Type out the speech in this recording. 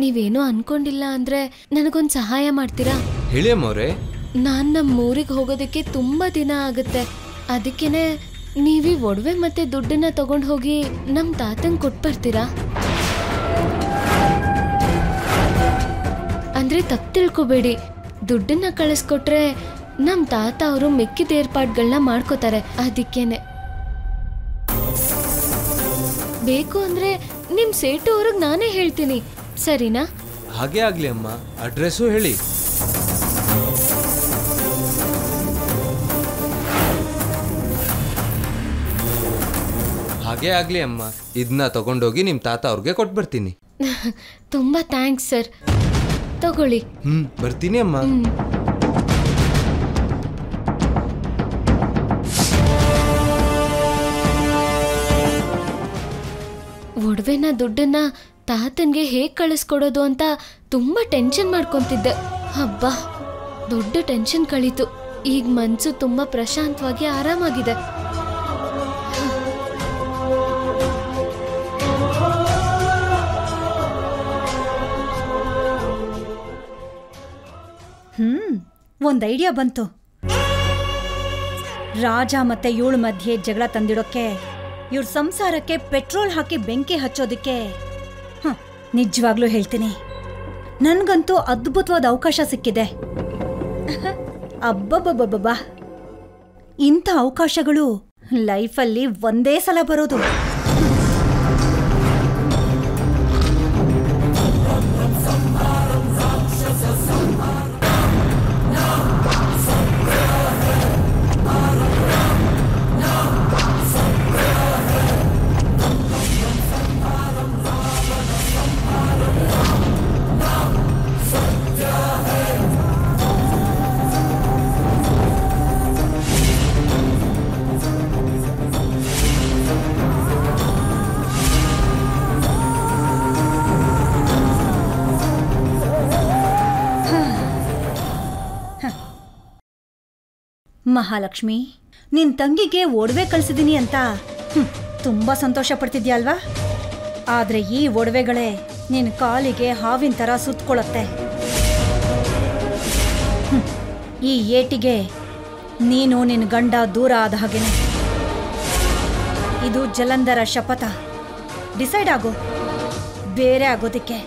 ನೀವೇನೋ ಅನ್ಕೊಂಡಿಲ್ಲ ಅಂದ್ರೆ ನನಗೊಂದ್ ಸಹಾಯ ಮಾಡ್ತೀರಾ? ಹೇಳಿ ಅಮ್ಮವ್ರೆ ನಾನ್ ನಮ್ಮ ಊರಿಗೆ ಹೋಗೋದಕ್ಕೆ ತುಂಬಾ ದಿನ ಆಗುತ್ತೆ. ಅದಕ್ಕೇನೆ ನೀವಿ ಒಡವೆ ಮತ್ತೆ ದುಡ್ಡನ್ನ ತಗೊಂಡ್ ಹೋಗಿ ನಮ್ ತಾತಂಗ್ ಕೊಟ್ಬರ್ತೀರಾ ಅಂದ್ರೆ ತಪ್ಪು ತಿಳ್ಕೊಬೇಡಿ. ದುಡ್ಡನ್ನ ಕಳಿಸ್ಕೊಟ್ರೆ ನಮ್ ತಾತ ಅವರು ಮೆಕ್ಕಿದ ಏರ್ಪಾಡ್ಗಳನ್ನ ಮಾಡ್ಕೋತಾರೆ. ಅದಕ್ಕೇನೆ. ಬೇಕು ಅಂದ್ರೆ ನಿಮ್ ಸೇಟು ಅವ್ರಿಗೆ ನಾನೇ ಹೇಳ್ತೀನಿ. ಸರಿನಾ? ಹಾಗೆ ಆಗ್ಲಿ ಅಮ್ಮ. ಅಡ್ರೆಸ್ಸು ಹೇಳಿ. ಹಾಗೆ ಆಗ್ಲಿ ಅಮ್ಮ. ಇದನ್ನ ತಗೊಂಡೋಗಿ ನಿಮ್ ತಾತ ಅವ್ರಿಗೆ ಕೊಟ್ಬರ್ತೀನಿ. ತುಂಬಾ ಥ್ಯಾಂಕ್ಸ್ ಸರ್. ತಗೊಳ್ಳಿ. ಹ್ಮ್ ಬರ್ತೀನಿ ಅಮ್ಮ. ಒಡವೆನ ದುಡ್ಡನ್ನ ತಾತನ್ಗೆ ಹೇಗ್ ಕಳಿಸ್ಕೊಡೋದು ಅಂತ ತುಂಬಾ ಟೆನ್ಷನ್ ಮಾಡ್ಕೊಂತಿದ್ದೆ. ಹಬ್ಬ ದೊಡ್ಡ ಟೆನ್ಷನ್ ಕಳೀತು. ಈಗ ಮನ್ಸು ತುಂಬಾ ಪ್ರಶಾಂತವಾಗಿ ಆರಾಮಾಗಿದೆ. ಹ್ಮ್, ಒಂದ್ ಐಡಿಯಾ ಬಂತು. ರಾಜ ಮತ್ತೆ ಇವಳ ಮಧ್ಯೆ ಜಗಳ ತಂದಿಡೋಕೆ, ಇವ್ರ ಸಂಸಾರಕ್ಕೆ ಪೆಟ್ರೋಲ್ ಹಾಕಿ ಬೆಂಕಿ ಹಚ್ಚೋದಕ್ಕೆ ನಿಜವಾಗ್ಲೂ ಹೇಳ್ತೀನಿ. ನನಗಂತೂ ಅದ್ಭುತವಾದ ಅವಕಾಶ ಸಿಕ್ಕಿದೆ. ಅಬ್ಬಬ್ಬಬ್ಬಬ್ಬಬ್ಬಾ. ಇಂಥ ಅವಕಾಶಗಳು ಲೈಫಲ್ಲಿ ಒಂದೇ ಸಲ ಬರೋದು. ಮಹಾಲಕ್ಷ್ಮಿ, ನಿನ್ ತಂಗಿಗೆ ಒಡವೆ ಕಳ್ಸಿದೀನಿ ಅಂತ. ತುಂಬಾ ಸಂತೋಷ ಪಡ್ತಿದ್ಯಾ ಅಲ್ವಾ? ಆದ್ರೆ ಈ ಒಡವೆಗಳೇ ನಿನ್ ಕಾಲಿಗೆ ಹಾವಿನ ತರ ಸುತ್ತಕೊಳ್ಳುತ್ತೆ ಈ ಏಟಿಗೆ ನೀನು ನಿನ್ ಗಂಡ ದೂರ ಆದ ಹಾಗೇನೆ. ಇದು ಜಲಂಧರ ಶಪಥ. ಡಿಸೈಡ್ ಆಗು. ಬೇರೆ ಆಗೋದಿಕ್ಕೆ.